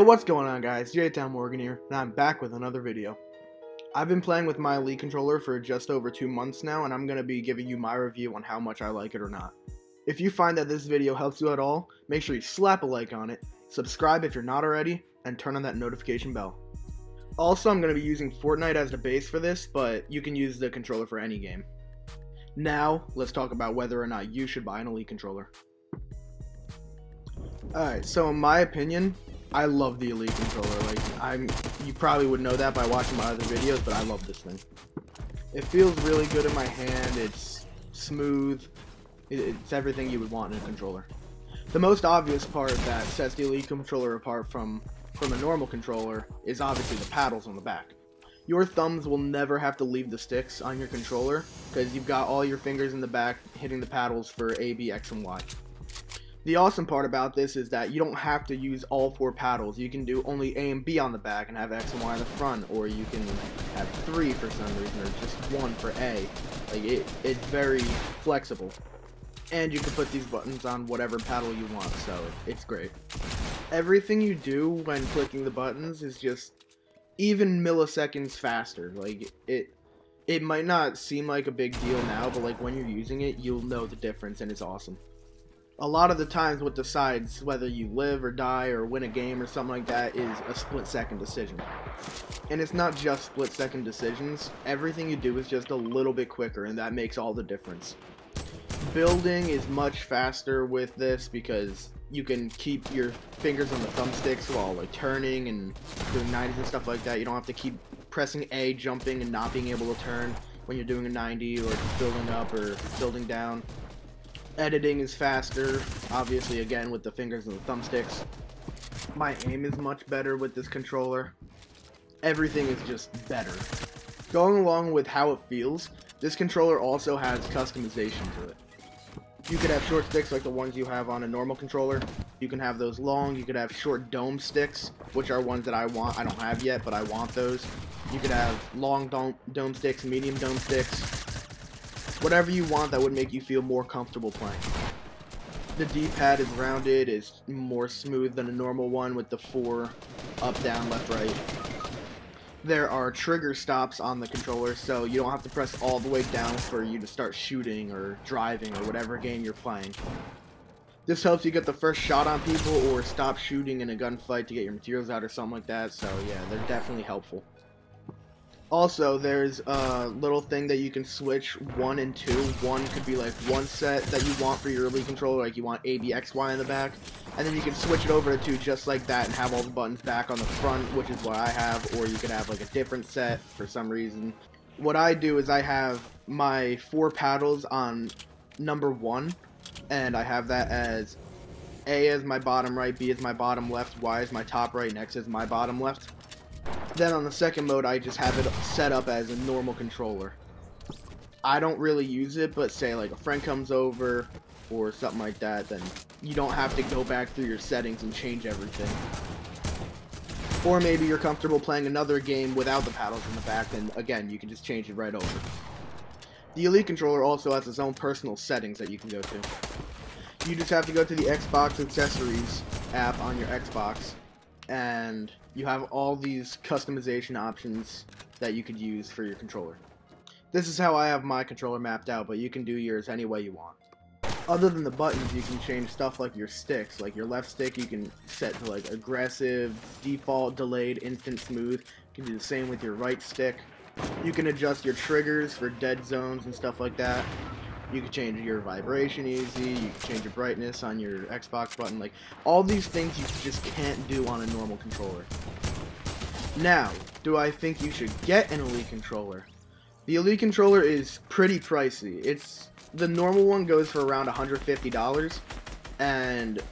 Yo, what's going on guys? J-Town Morgan here, and I'm back with another video. I've been playing with my Elite controller for just over two months now, and I'm going to be giving you my review on how much I like it or not. If you find that this video helps you at all, make sure you slap a like on it, subscribe if you're not already, and turn on that notification bell. Also, I'm going to be using Fortnite as the base for this, but you can use the controller for any game. Now, let's talk about whether or not you should buy an Elite controller. Alright, so in my opinion, I love the Elite controller. Like I'm, you probably would know that by watching my other videos, but I love this thing. It feels really good in my hand. It's smooth. It's everything you would want in a controller. The most obvious part that sets the Elite controller apart from from a normal controller is obviously the paddles on the back. Your thumbs will never have to leave the sticks on your controller because you've got all your fingers in the back hitting the paddles for A, B, X, and Y. The awesome part about this is that you don't have to use all four paddles. You can do only A and B on the back and have X and Y on the front, or you can have three for some reason, or just one for A. Like it, it's very flexible. And you can put these buttons on whatever paddle you want, so it's great. Everything you do when clicking the buttons is just even milliseconds faster. Like it, it might not seem like a big deal now, but like when you're using it, you'll know the difference, and it's awesome a lot of the times what decides whether you live or die or win a game or something like that is a split second decision. And it's not just split second decisions, everything you do is just a little bit quicker and that makes all the difference. Building is much faster with this because you can keep your fingers on the thumbsticks while like turning and doing 90s and stuff like that. You don't have to keep pressing A, jumping, and not being able to turn when you're doing a 90 or building up or building down. Editing is faster, obviously again with the fingers and the thumbsticks. My aim is much better with this controller. Everything is just better. Going along with how it feels, this controller also has customization to it. You could have short sticks like the ones you have on a normal controller. You can have those long, you could have short dome sticks, which are ones that I want. I don't have yet, but I want those. You could have long dome, dome sticks, medium dome sticks, whatever you want that would make you feel more comfortable playing. The D-pad is rounded, is more smooth than a normal one with the four up, down, left, right. There are trigger stops on the controller, so you don't have to press all the way down for you to start shooting or driving or whatever game you're playing. This helps you get the first shot on people or stop shooting in a gunfight to get your materials out or something like that, so yeah, they're definitely helpful. Also, there's a little thing that you can switch one and two. One could be like one set that you want for your Elite controller, like you want A, B, X, Y in the back. And then you can switch it over to two just like that and have all the buttons back on the front, which is what I have. Or you could have like a different set for some reason. What I do is I have my four paddles on number one. And I have that as A as my bottom right, B as my bottom left, Y as my top right, and X as my bottom left. Then on the second mode, I just have it set up as a normal controller. I don't really use it, but say like a friend comes over or something like that, then you don't have to go back through your settings and change everything. Or maybe you're comfortable playing another game without the paddles in the back, then again, you can just change it right over. The Elite controller also has its own personal settings that you can go to. You just have to go to the Xbox Accessories app on your Xbox, and you have all these customization options that you could use for your controller. This is how I have my controller mapped out, but you can do yours any way you want. Other than the buttons, you can change stuff like your sticks. Like your left stick, you can set to like aggressive, default, delayed, instant smooth. You can do the same with your right stick. You can adjust your triggers for dead zones and stuff like that. You can change your vibration easy. You can change your brightness on your Xbox button. Like, all these things you just can't do on a normal controller. Now, do I think you should get an Elite controller? The Elite controller is pretty pricey. It's the normal one goes for around $150 and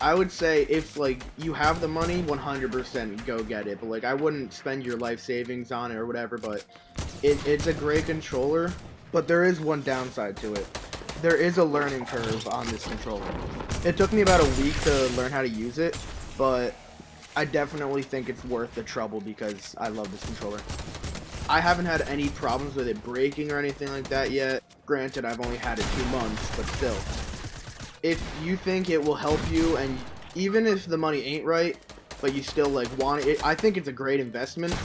I would say if like you have the money 100% go get it but like I wouldn't spend your life savings on it or whatever but it, it's a great controller but there is one downside to it. There is a learning curve on this controller. It took me about a week to learn how to use it, but I definitely think it's worth the trouble because I love this controller. I haven't had any problems with it breaking or anything like that yet. Granted, I've only had it two months, but still. If you think it will help you, and even if the money ain't right, but you still like want it. I think it's a great investment.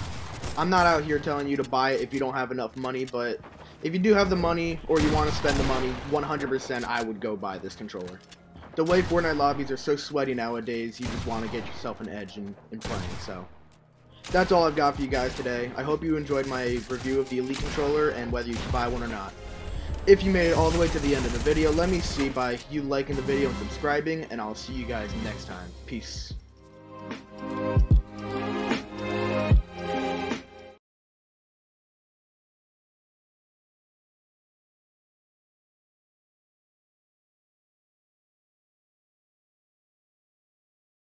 I'm not out here telling you to buy it if you don't have enough money, but if you do have the money or you want to spend the money, 100% I would go buy this controller. The way Fortnite lobbies are so sweaty nowadays, you just want to get yourself an edge in, in playing, so. That's all I've got for you guys today. I hope you enjoyed my review of the Elite controller and whether you should buy one or not. If you made it all the way to the end of the video, let me see by you liking the video and subscribing, and I'll see you guys next time. Peace.